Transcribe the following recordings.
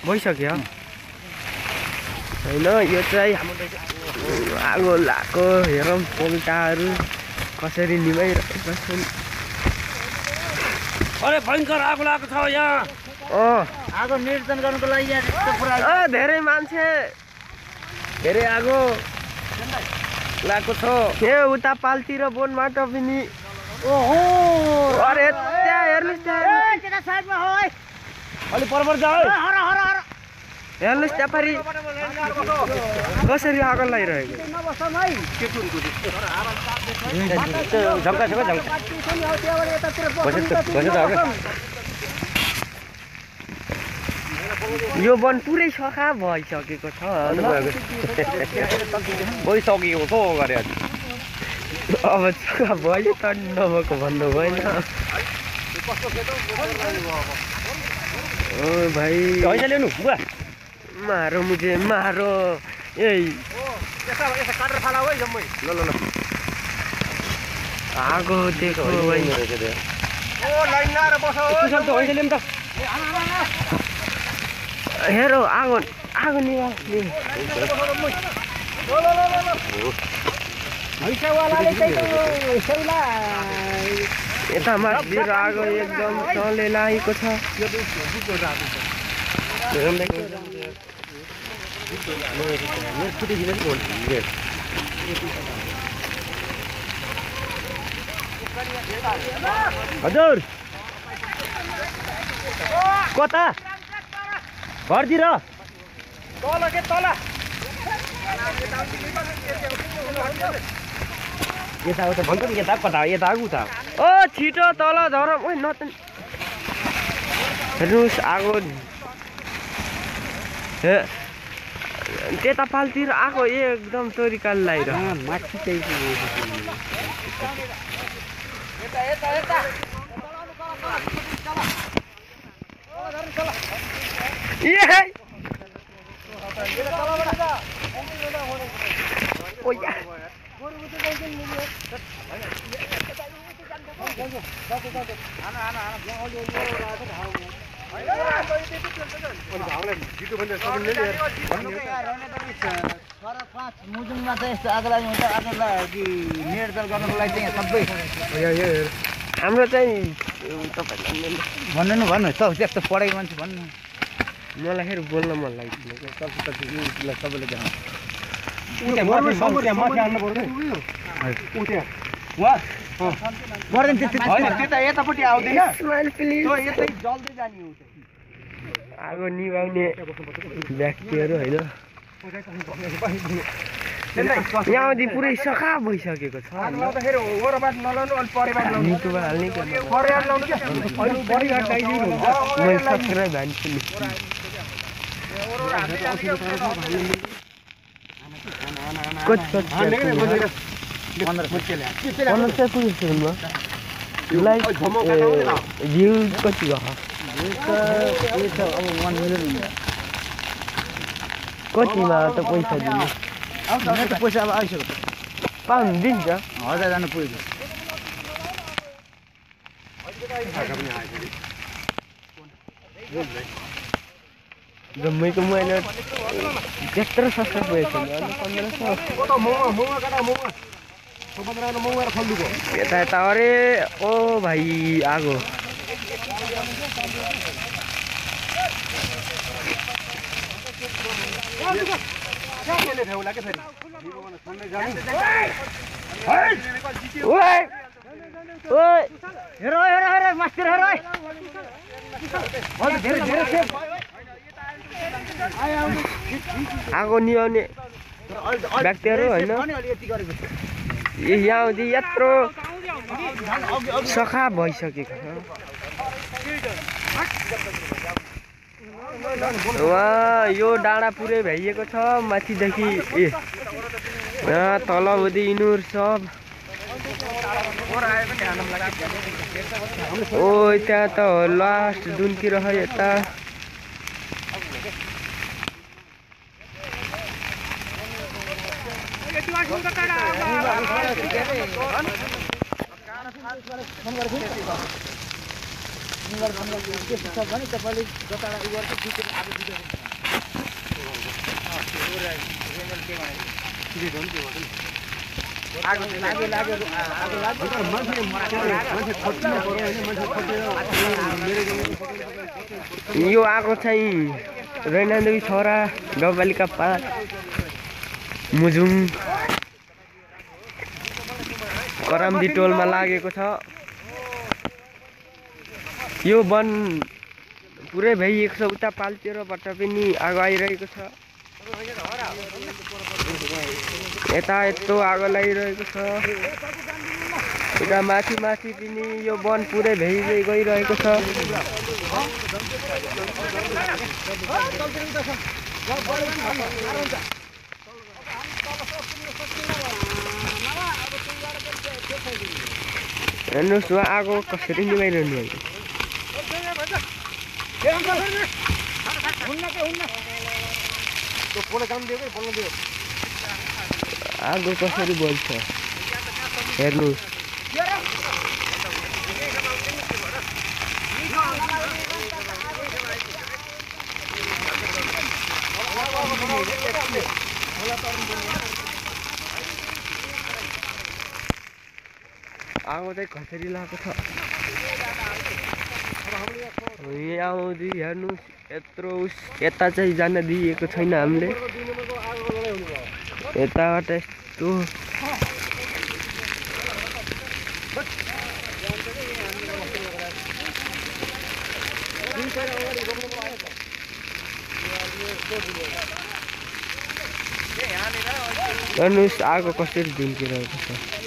भइसक्यो होइन यो चाहिँ आगो लाएको हेरौँ पोल्टाहरू कसरी निभाइरहेका छन् अरे भयङ्कर आगो लागेको छ यहाँ अँ आगो निर्जन गर्नुको लागि यहाँ धेरै मान्छे धेरै आगो लागेको छ ए उता पालतिर बोनबाट पनि ओहो अरे त्यहाँ हेर्नुहोस् त्यहाँ साइडमा हो है अलि परपर जा ए, हर हर हर। हेर्नुहोस् त्यहाँ पारि कसरी आगो लगाइरहेको? झम्का छ। यो वन पुरै सखा भइसकेको छ होइन? गइसकेको छ गरे। अब सखा भयो त नभएको भन्नु भएन ओ भाइ ल्याउनु बुवा मारो मुझे मारो। यही ल ल ल। आगो देखो भाइ त हेरो आगो आगो हैसावालाले चाहिँ सौला यता माथितिर आगो एकदम तले लागेको छ। हजुर। कता। घरतिर यता उता भन्छ नि यता कता यता उता ओ छिटो तल झरम ओइ नत हेर्नुहोस् आगो। हे त्यता पालतिर आगो एकदम तरिकाले लगाइरह माथि चाहिँ या मुजुङमा चाहिँ यस्तो आगो लागि हुन्छ आगो लागि निर्जल गर्नुको लागि चाहिँ सबै हाम्रो चाहिँ तपाईँलाई भन्नु न भन्नु सब त्यस्तो पढाइ मान्छे भन्नु। मलाई फेरि बोल्न मन लाग्दैन सबैले देखाउनु गर्दैन त्यता यतापट्टि आउँदैन। जल्दै जाने हो आगो निभाउने व्यक्तिहरू होइन। यहाँ आउँदै पुरै सखा भइसकेको छ। सब्सक्राइब हान्छु। नि। पन्ध्र सय पुगेको छु म लाइक भ्यू कति भयो कतिमा त पैसा दिनु पैसा अब आइसक्यो पाउनु दिन्छ हज़ार जानु पुग्यो जम्मैको मैले त्यत्रो सस्तो पुगेको छु पन्ध्र सय यता यता अरे ओ भाइ आगो। हेर हेर हेर मास्टर हेर आगो निभाउने व्यक्तिहरू होइन। यहाँ यत्रो सखा भइसकेको छ। वहाँ यो डाँडा पुरै भइएको छ माथिदेखि ए तल हुँदै यिनीहरू सब। ओ त्यहाँ त लास्ट दुन्की रह यता निवार सङ्घ त्यस्तो छ तपाईँले लाग्यो यो आगो चाहिँ रैनादेवी छोरा गाउँपालिका पाँच मुजुङ करामदी टोलमा लागेको छ। यो वन पुरै भइएको छ उता पाल्तिरबाट पनि आगो आइरहेको छ। यता यत्रो आगो लागिरहेको छ। उता माथि माथि पनि यो वन पुरै भइ गइरहेको छ। हेर्नुहोस् उहाँ आगो कसरी निभाइरहनु भएको आगो कसरी बल्छ? हेर्नुहोस्। आगो चाहिँ कसरी लगाएको छ। आउँदै हेर्नुहोस् यत्रो उस यता चाहिँ जान दिएको छैन हामीले। यताबाट यस्तो। हेर्नुहोस् आगो कसरी ढुल्किरहेको छ।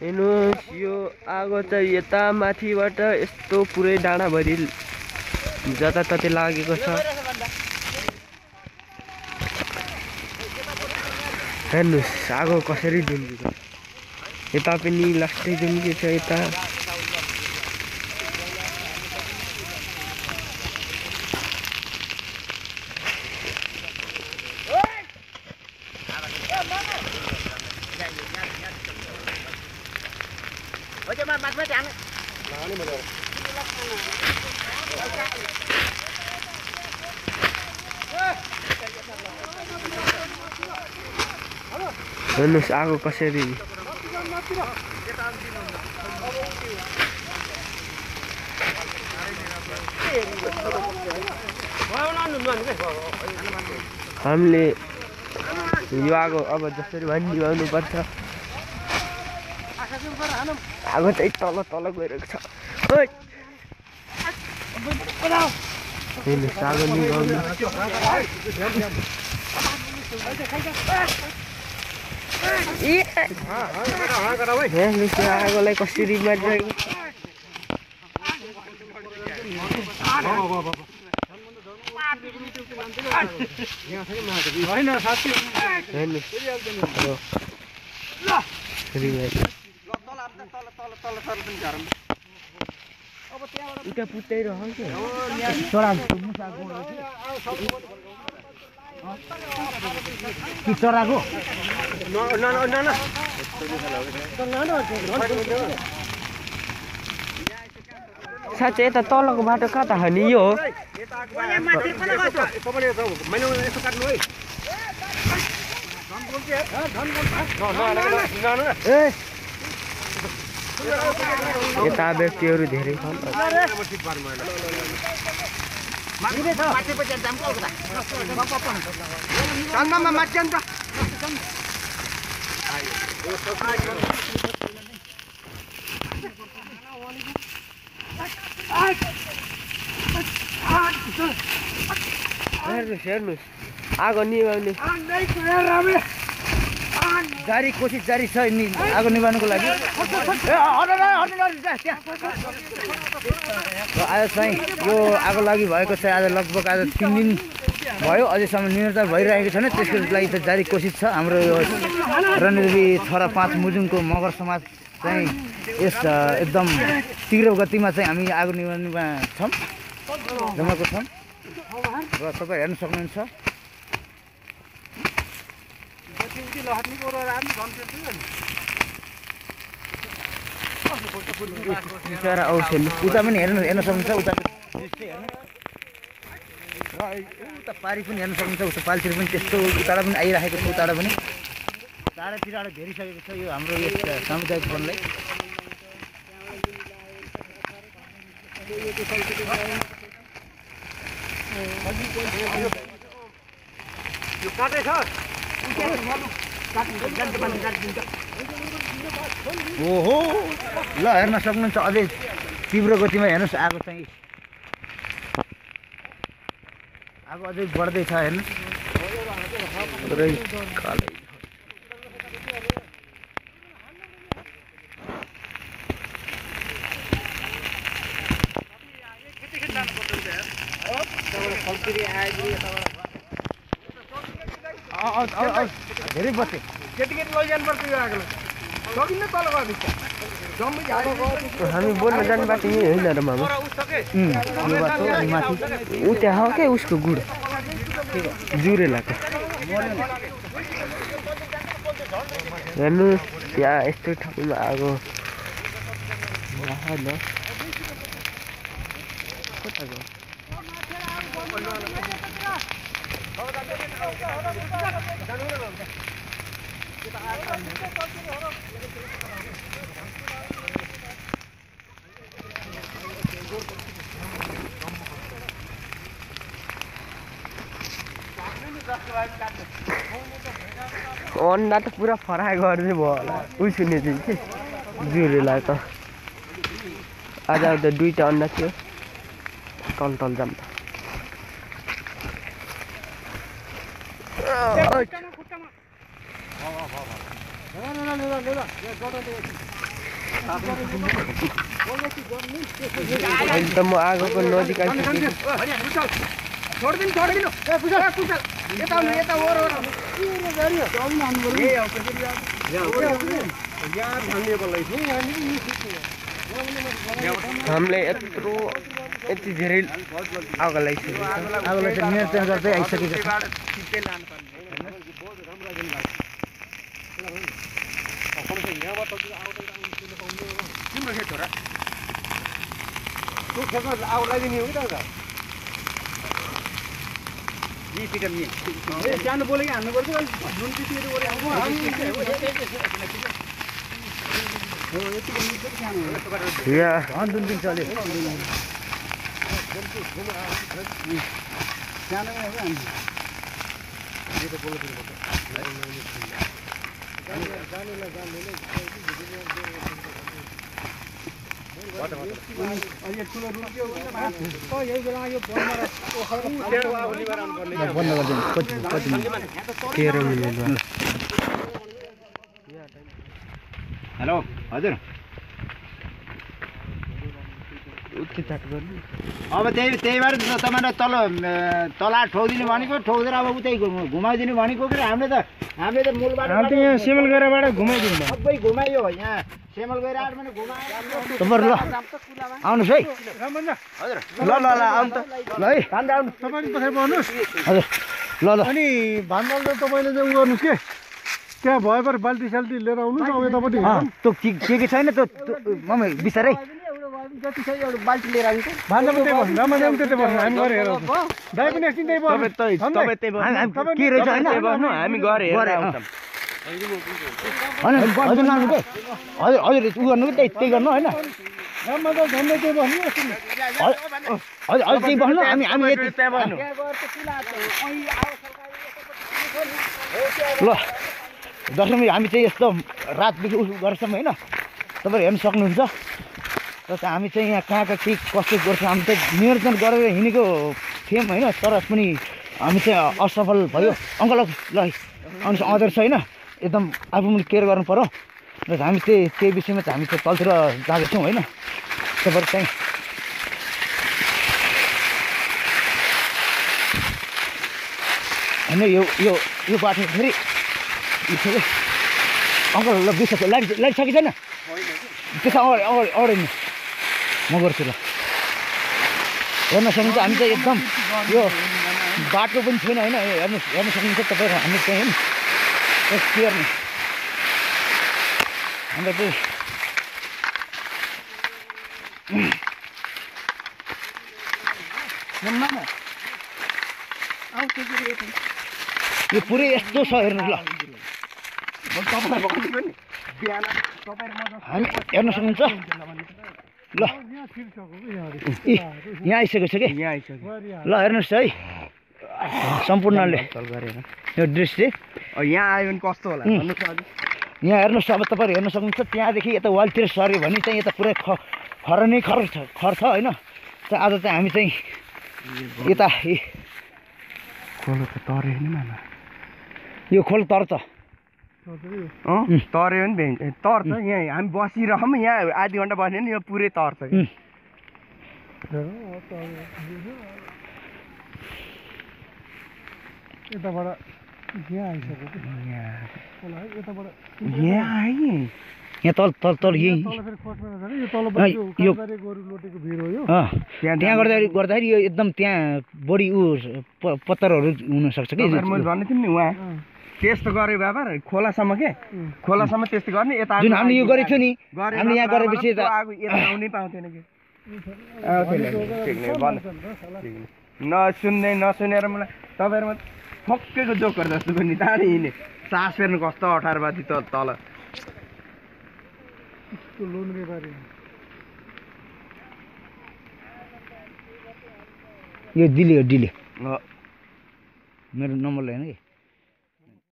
हेर्नुहोस् यो आगो चाहिँ यता माथिबाट यस्तो पुरै डाँडाभरि जताततै लागेको छ हेर्नुहोस् आगो कसरी छ यता पनि लास्टै ढुल्केको छ यता. हेर्नुहोस् आगो कसरी हामीले यो आगो अब जसरी भए निभाउनु पर्छ आगो चाहिँ तल तल गइरहेको छ आगो निभाउनु आगोलाई कसरी मारिरहेको पुत्याइरह चराको साँच्चै यता तलको बाटो कहाँ त हो नि यो हो यता व्यक्तिहरू धेरै छन् हेर्नुहोस् हेर्नुहोस् आगो निभाउने जारी कोसिस जारी छ नि आगो निभाउनुको लागि? आज चाहिँ यो आगो लागि भएको चाहिँ आज लगभग आज तिन दिन भयो। अझैसम्म निरन्तर भइरहेको छैन। त्यसको लागि त जारी कोसिस छ। हाम्रो यो रणदेवी छोरा पाँच मुजुङको मगर समाज चाहिँ यस एकदम तीव्र गतिमा चाहिँ हामी आगो निभाउनुमा छौँ। जमाएको छौँ। र तपाईँ हेर्न सक्नुहुन्छ। बिचरा आउँछन् उता पनि हेर्नु हेर्न सक्नुहुन्छ उता उता पारि पनि हेर्न सक्नुहुन्छ उता पालतिर पनि त्यस्तो उताबाट पनि आइराखेको छ उताबाट पनि टाढातिरबाट घेरिसकेको छ यो हाम्रो यस सामुदायिक वनलाई ओहो ल हेर्न सक्नुहुन्छ अझै तीव्र गतिमा हेर्नुहोस् आगो चाहिँ। आगो अझै बढ्दैछ हेर्नुहोस्। पुरै कालै अ- अ- अ- अ- धेरै बसे हामी बोल्न जाने बाटो यही होइन र मामा यो ऊ त्यहाँ क्या उसको गुड जुरेलाको हेर्नु त्यहाँ यस्तो ठाउँमा आगो। आहा अन्डा त पुरा फ्राई गर्दै भयो होला। उसिने चाहिँ के? त। आज आउँदा दुईवटा अन्डा थियो। तल तल जाम अहिले त म आगोको नजिक आइसकेको हामीले यत्रो यति धेरै आगो आगोलाई चाहिँ नियन्त्रण गर्दै छ यहाँ झन् जुन दिन चल्यो बन्द गरिदिनु कति कति मिनट? तेह्र मिनट भयो हेलो हजुर उति चाट गर्नु अब त्यही त्यही भएर त तपाईँलाई तल तला ठोकिदिनु भनेको ठोकिदिएर अब उतै घुमाइदिनु भनेको कि हामीले त हामीले त मूलबाट यहाँ सिमल गएर घुमाइदिनु सबै घुमाइयो यहाँ। सेमल गएर घुमाएर आउनुहोस् है। हजुर। ल ल ल आउनु त। ल है। तपाईँ पछाडि पर्नुहोस् हजुर। ल ल। अनि भान्दाल त तपाईँले चाहिँ उ गर्नुहोस् के? त्यहाँ भएकोहरू बाल्टी साल्टी लिएर आउनुहोस् अब यतापट्टि अँ, त्यो के के छैन त्यो त्यो- मम्मी बिस्तारै। भान्दा पनि त्यही बस्नु रामाले पनि त्यतै बस्नु हामी गएर हेरौँ दाइ पनि एकछिन त्यही बस्नु तपाईँ हो नि दाइ? तपाईँ हामी- हामी के रहेछ होइन बस्नु हामी गएर हेरेर गरे, अँ। आउँछौँ होइन हजुर लानु के हजुर हजुर उ गर्नु कि त्यही त्यही गर्नु होइन। हजुर हजुर हजुर त्यही बस्नु हामी हामी यति ल दर्शक हामी चाहिँ यस्तो रातदेखि उस गर्छौँ होइन तपाईँहरू हेर्न सक्नुहुन्छ र हामी चाहिँ यहाँ कहाँ कहाँ के कस्तो गर्छौँ? हामी चाहिँ नियन्त्रण गरेर हिँडेको थियौँ होइन तर पनि हामी चाहिँ असफल भयो। अङ्कल ल आउनुहोस् अँदो रहेछ होइन एकदम आफू पनि केयर गर्नु पऱ्यो र हामी त्यही त्यही विषयमा चाहिँ हामी चाहिँ तलतिर जाँदैछौँ होइन। तपाईँहरू चाहिँ होइन यो यो यो बाटो फेरि अङ्कल ल बिर्सक्यो लाइट लाइट सकेको छैन त्यसो अगाडि अगाडि अगाडि नि म गर्छु ल हेर्न सक्नुहुन्छ हामी चाहिँ एकदम यो बाटो पनि छैन होइन? हेर्नु हेर्न सक्नुहुन्छ तपाईँहरू हामी चाहिँ होइन हाम्रो चाहिँ यो पुरै यस्तो छ हेर्नु ल। हामी हेर्न सक्नुहुन्छ ल। यहाँ आइसकेको छ कि? ल हेर्नुहोस् है। सम्पूर्णले यो दृश्य यहाँ आयो भने कस्तो होला। यहाँ हेर्नुहोस् अब तपाईँहरू हेर्न सक्नुहुन्छ त्यहाँदेखि यता वालतिर सर्यो भने चाहिँ यता पुरै ख खर नै खर छ खर छ होइन। त आज चाहिँ हामी चाहिँ यता यो खोल तर्छ अँ तर्यो नि भेन तर्छ यहाँ हामी बसिरहौँ यहाँ आधी घन्टा बस्यो नि यो पुरै तर्छ कि। उम्. यताबाट यहाँ आइसक्यो कि? यहाँ। होला है यताबाट यहाँ आएँ यहाँ तल तल तल यहीँ। तल फेरि खोजमा जाने यो तल अँ, यो यो- काँक्रे गोरु लोटेको भिर हो यो। अँ। त्यहाँ गर्दाखेरि गर्दाखेरि यो एकदम त्यहाँ बढी ऊ प- पत्तरहरू हुनसक्छ कि? मैले भन्ने थिएँ नि उहाँ। त्यस्तो गऱ्यो बाबा खोलासम्म के. खोलासम्म त्यस्तो गर्ने यता जुन हामीले यो गरेको थियो नि हामीले यहाँ गरेपछि यता आगो यता आउनै पाउँथेन कि। नसुन्ने नसुनेर मलाई तपाईँहरूमा फक्केको जोकर जस्तो पनि टाढै हिँड्ने। सास फेर्नु कस्तो अठार बाजी त तल। यो डिले हो डिले मेरो नम्बर ल्याएन कि?